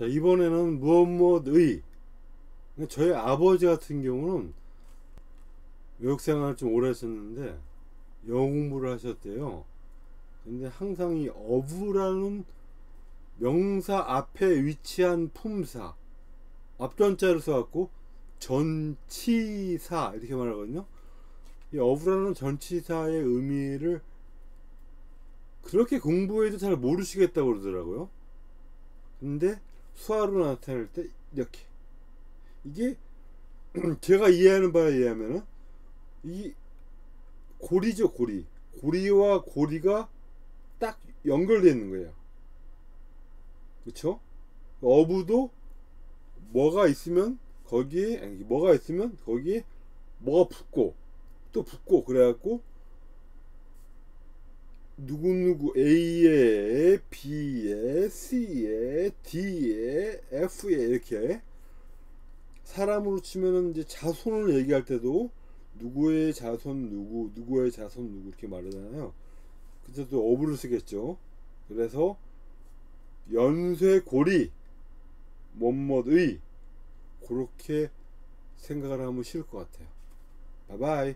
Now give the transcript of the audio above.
자 이번에는 무엇 무엇의 저희 아버지 같은 경우는 외국 생활을 좀 오래 하셨는데 영어 공부를 하셨대요. 근데 항상 이 어부라는 명사 앞에 위치한 품사 앞전자를 써갖고 전치사 이렇게 말하거든요. 이 어부라는 전치사의 의미를 그렇게 공부해도 잘 모르시겠다고 그러더라고요. 근데 수화로 나타낼 때 이렇게. 이게 제가 이해하는 바에 의하면은 이 고리죠 고리. 고리와 고리가 딱 연결되어 있는 거예요. 그쵸? 어부도 뭐가 있으면 거기에 아니, 뭐가 있으면 거기에 뭐가 붙고 또 붙고 그래갖고 누구누구 A에 B에 C에 D에 F에 이렇게 사람으로 치면은 이제 자손을 얘기할 때도 누구의 자손 누구 누구의 자손 누구 이렇게 말하잖아요. 그때도 어부를 쓰겠죠. 그래서 연쇄고리 못못의 그렇게 생각을 하면 쉬울 것 같아요. 바이바이.